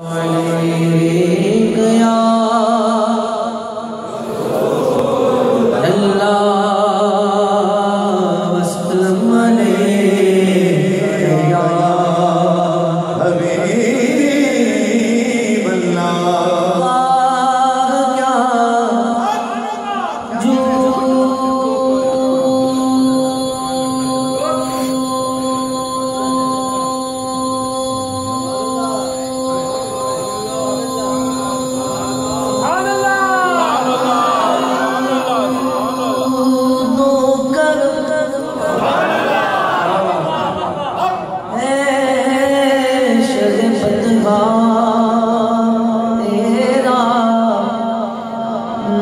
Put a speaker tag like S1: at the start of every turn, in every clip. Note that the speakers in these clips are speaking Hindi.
S1: Allah, Wasallam,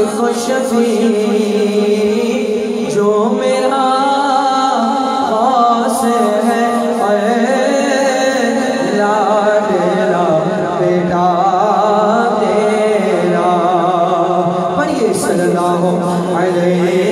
S1: आशिक शफी जो मेरा खास है लाडला बेटा तेरा। पर ये सल्लल्लाहु अलैहि